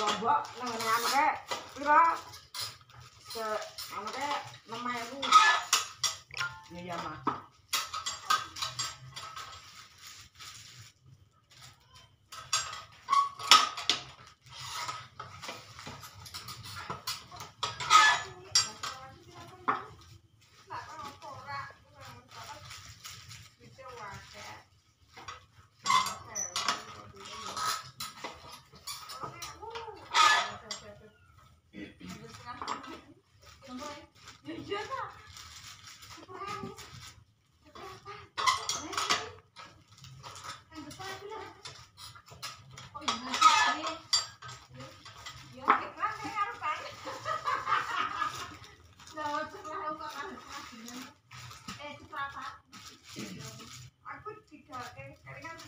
lombok nang anake pira se anake 6000 ya ya mah Aku tiga, eh, keringan tiga,